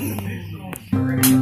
Amen.